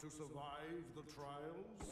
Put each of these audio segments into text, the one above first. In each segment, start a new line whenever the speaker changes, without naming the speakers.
to survive the trials?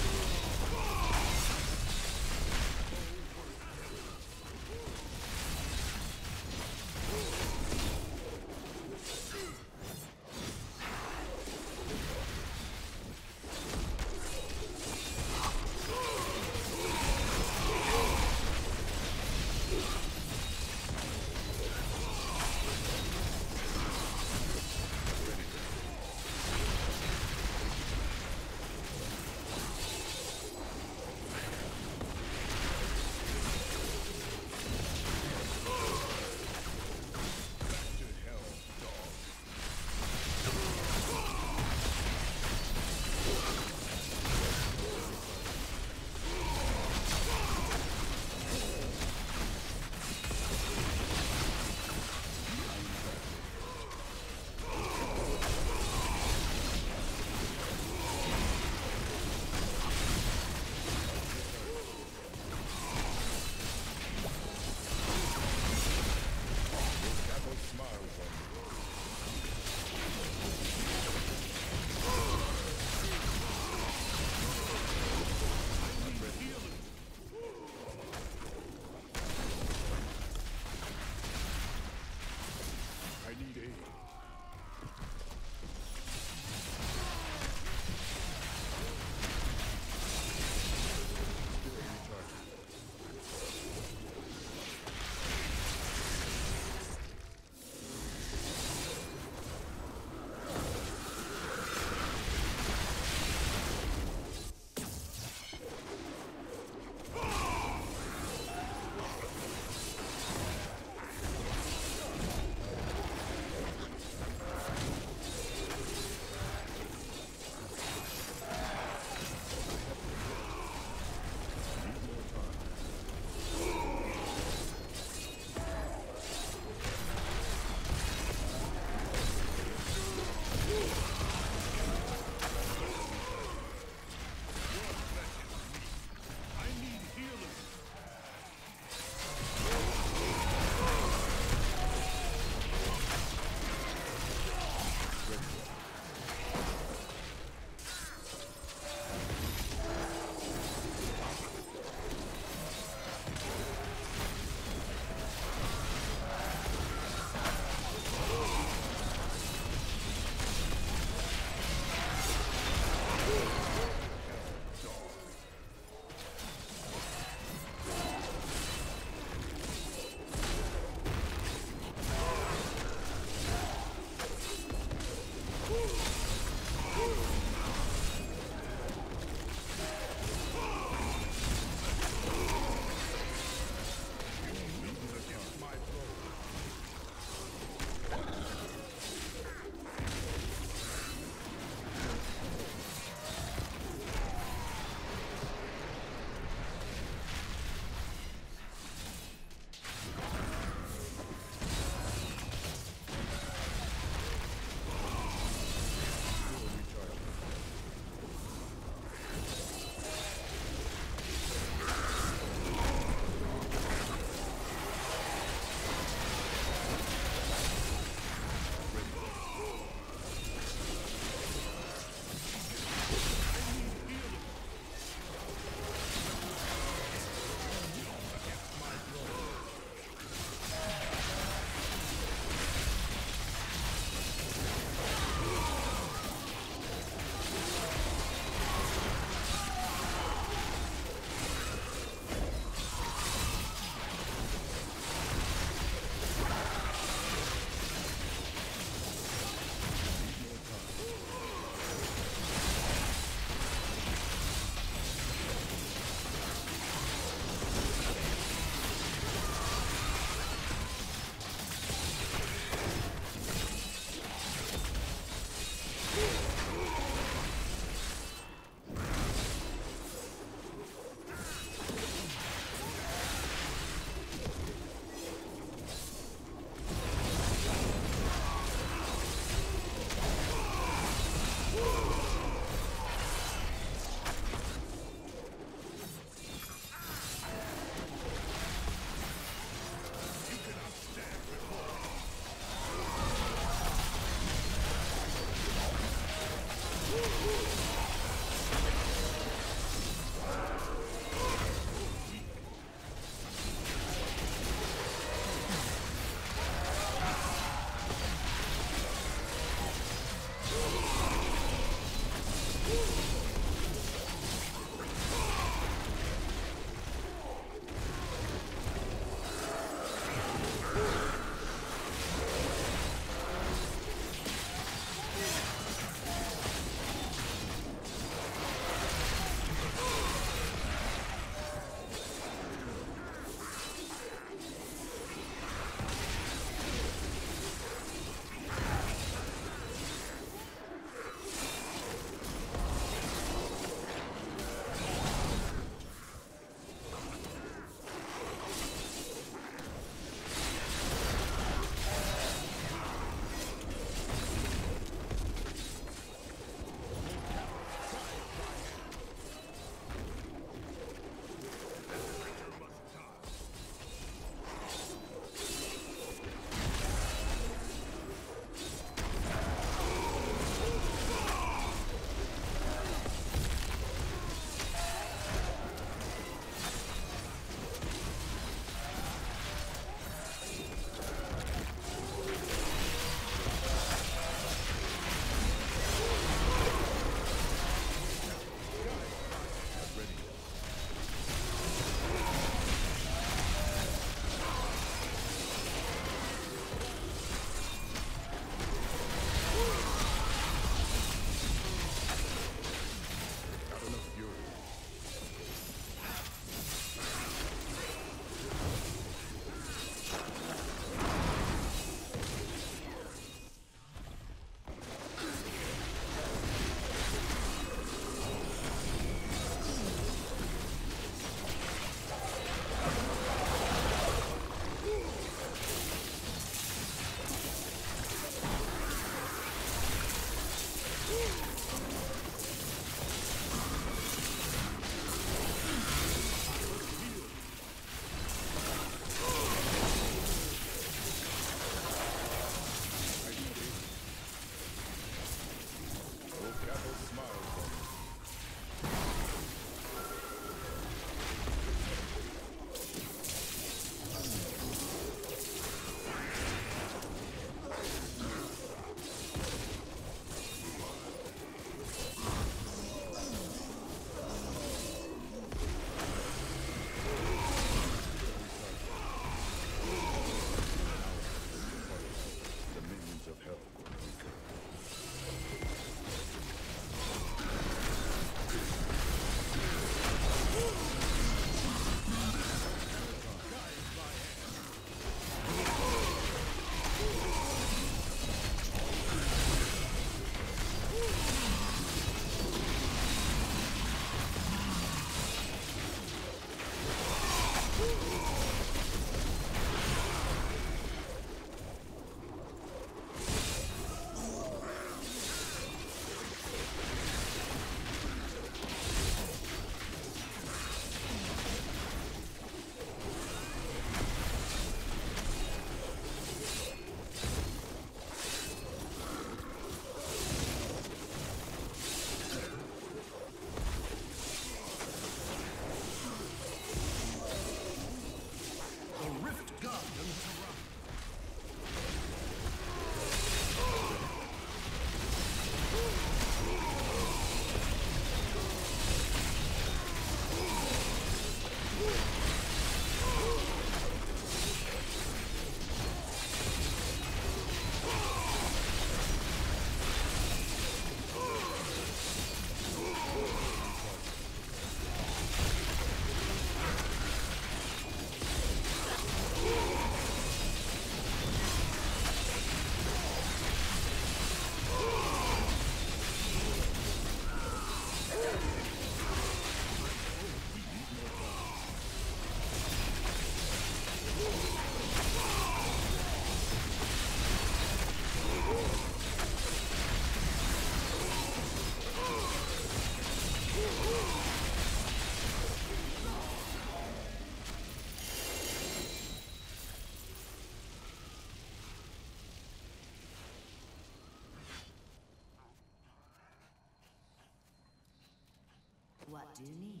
What do you need?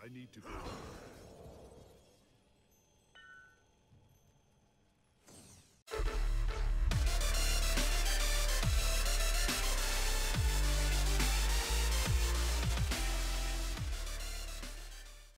I need to go.